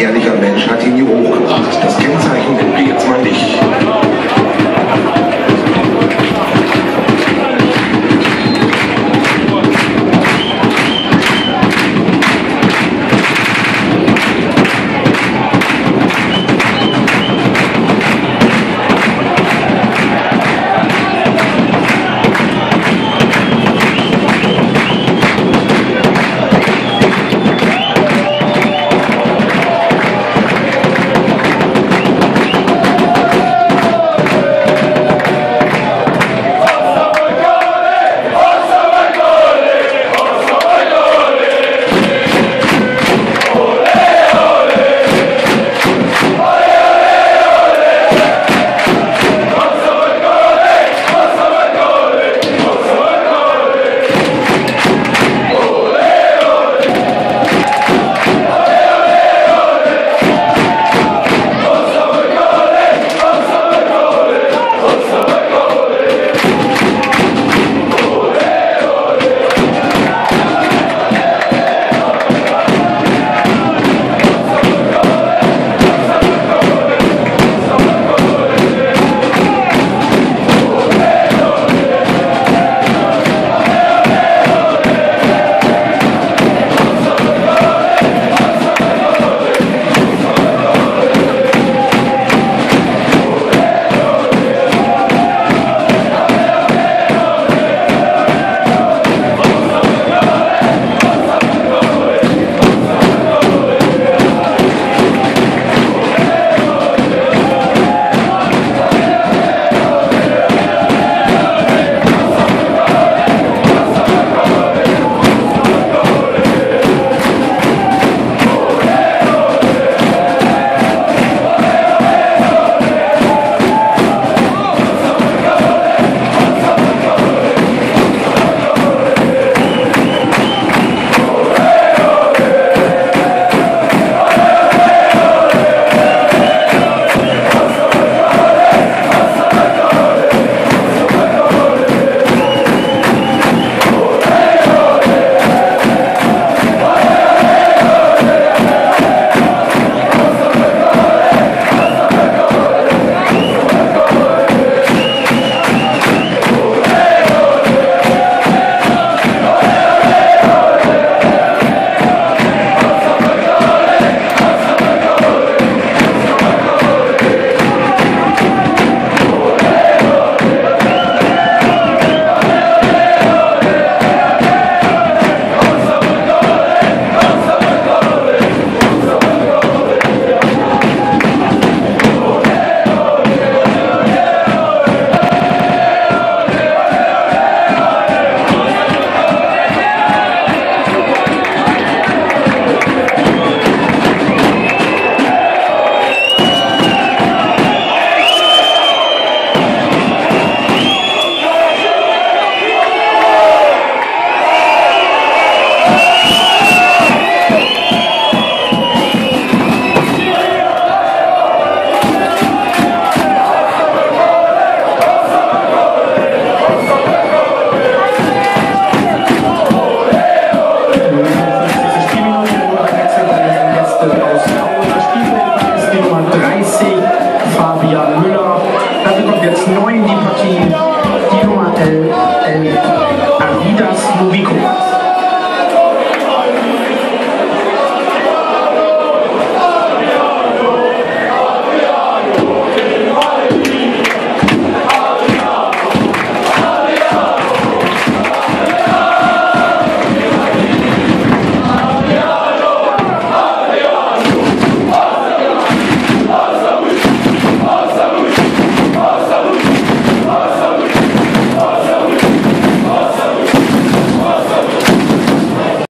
ehrlicher Mensch hat ihn nie hochgebracht. Das kennzeichnen wir jetzt mal nicht.